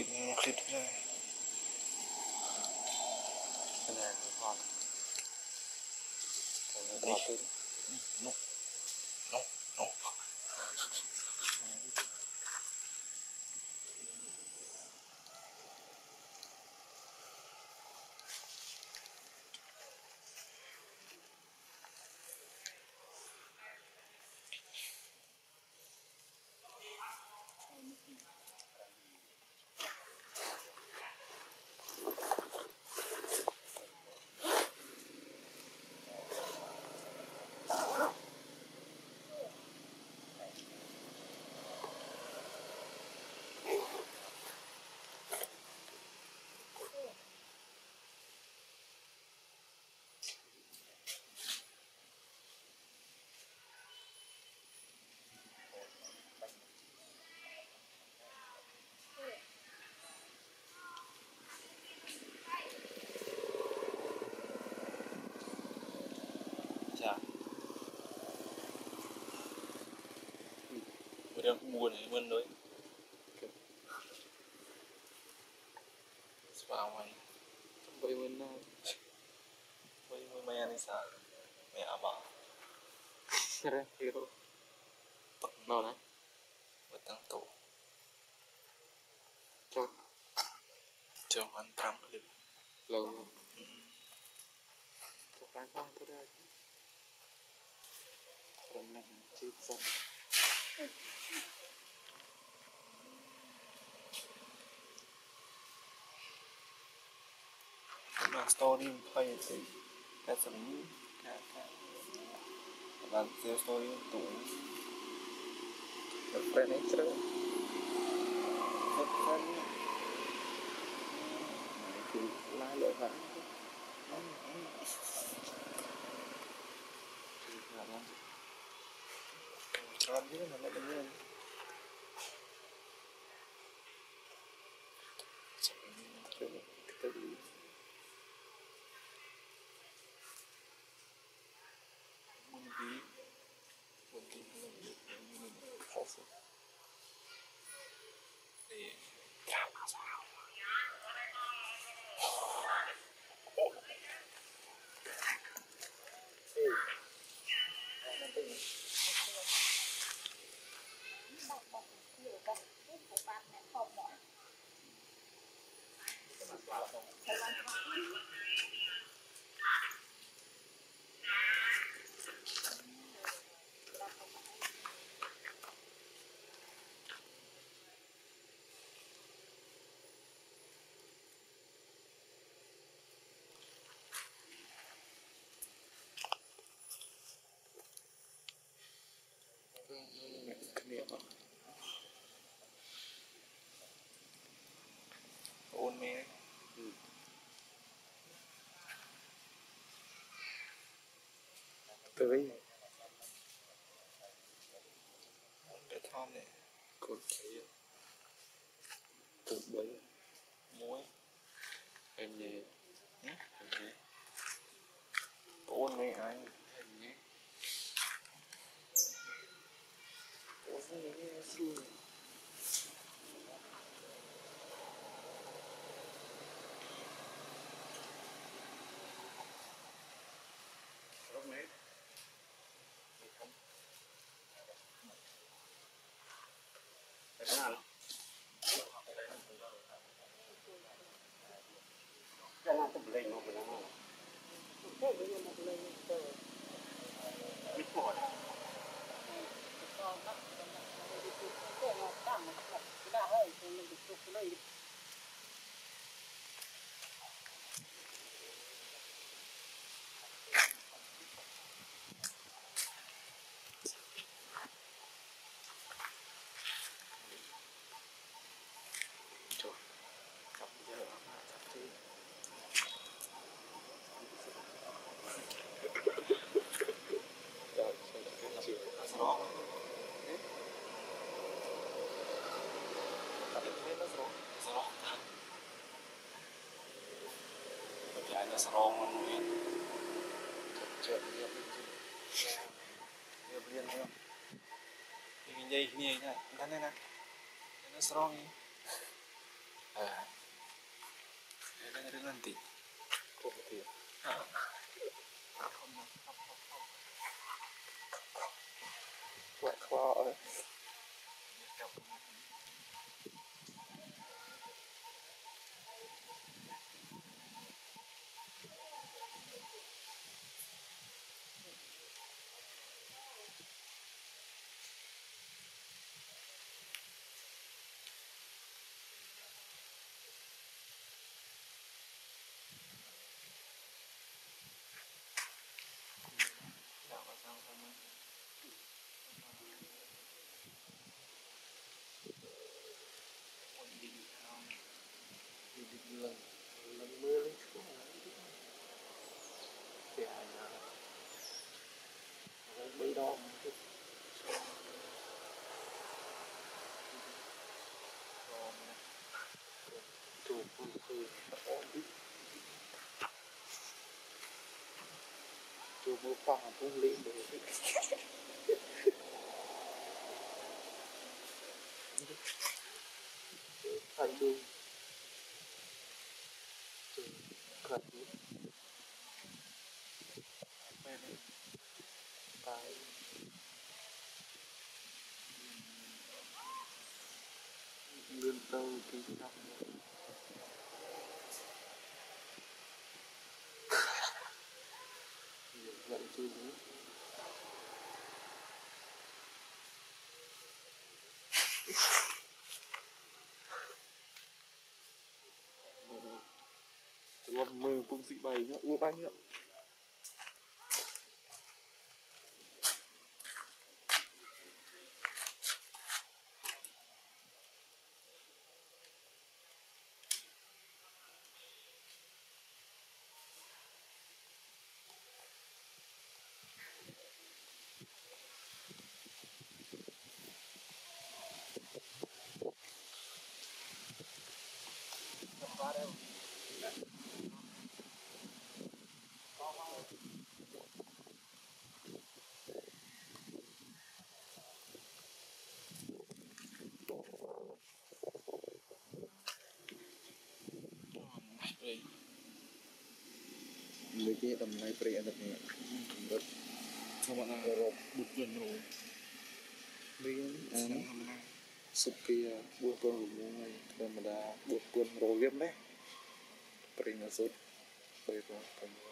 ปิดคลิปได้คะแนนพอตอนนี้พ buồn ấy buồn đấy vào mày vậy mình nào với với mày ăn sao? Mẹ à bảo. Ra hero nào nè bữa tăng tổ. Cho. Cho ăn trăm được. Lâu. Cho cái con tôi đây. Rồi nằm chịu Master didn't even playing it too. That's a new character. About their story of doors. The furniture. The furniture. Thì lai lệ hẳn Hãy subscribe cho kênh tới. Cái thon này. Cột cái tự bấy muối. Em Ừ. em nhé. Ôn mê anh C'est un peu plus loin, non you. serongan mungkin ingin jadi ini ya kan enak enak serong ya. Eh enak ada nanti. Kok betul Wet claw. bộ khoa học công lý bộ thành đường từ khởi điểm mẹ cái lương tâu kinh doanh vận chi nữa Rồi, mình cũng dị bày nữa, uống anh nữa លើគេតម្លៃព្រៃអន្តរជាតិកម្រិតធម្មតាអឺរ៉ុប4000រូរៀលអានសុភា4006ធម្មតា4000រូរៀលណាព្រៃណាសុទ្ធ3000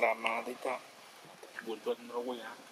dramatica buat buat merokok ya